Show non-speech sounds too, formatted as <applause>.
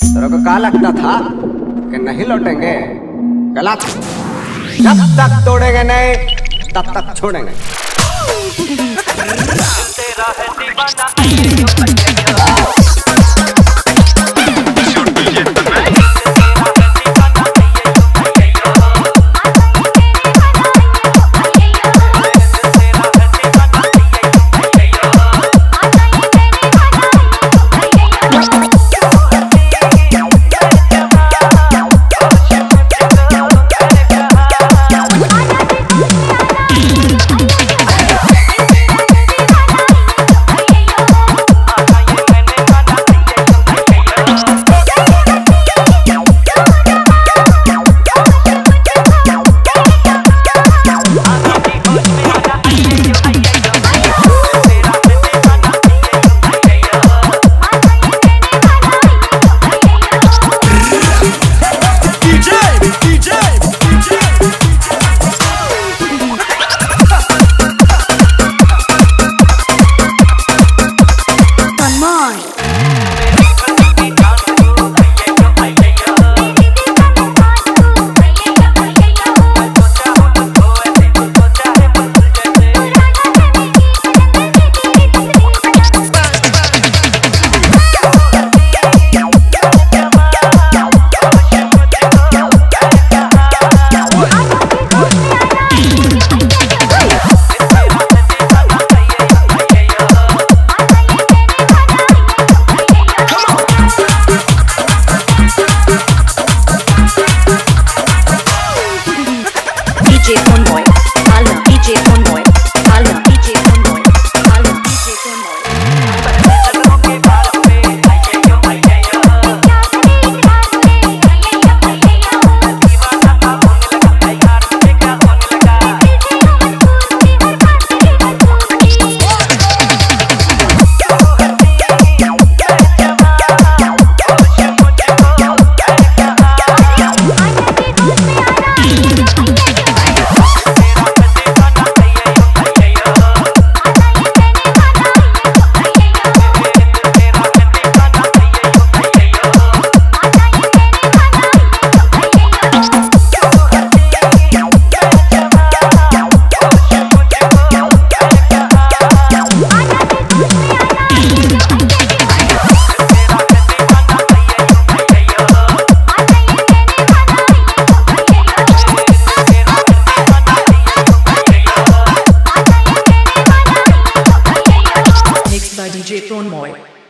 तेरे को कहा लगता था कि नहीं लौटेंगे? गलत। जब तक तोड़ेंगे नहीं, तब तक छोड़ेंगे। <laughs> G. Thornmoy.